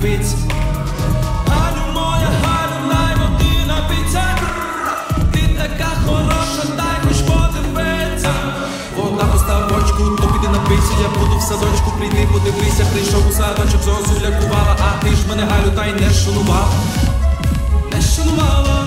хоч Галю моя, Галю, дай води Ти така хороша, дай хоч подивиться Вода по ставочку, то піди напийся Я буду в садочку, прийди, подивися Прийшов у садочок, зозу лякувала А ти ж мене, Галю, та й не шанувала Не шанувала,